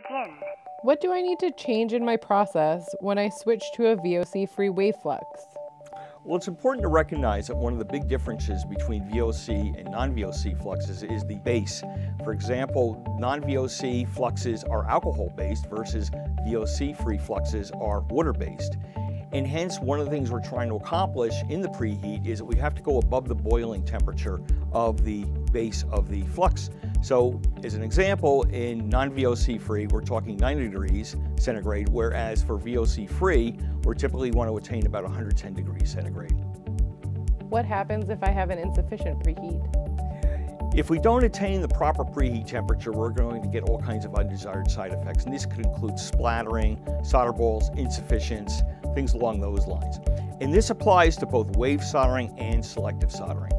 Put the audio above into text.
begin. What do I need to change in my process when I switch to a VOC-free wave flux? Well, it's important to recognize that one of the big differences between VOC and non-VOC fluxes is the base. For example, non-VOC fluxes are alcohol-based versus VOC-free fluxes are water-based. And hence, one of the things we're trying to accomplish in the preheat is that we have to go above the boiling temperature of the base of the flux. So, as an example, in non-VOC free, we're talking 90 degrees centigrade, whereas for VOC free, we're typically want to attain about 110 degrees centigrade. What happens if I have an insufficient preheat? If we don't attain the proper preheat temperature, we're going to get all kinds of undesired side effects. And this could include splattering, solder balls, insufficiency, things along those lines. And this applies to both wave soldering and selective soldering.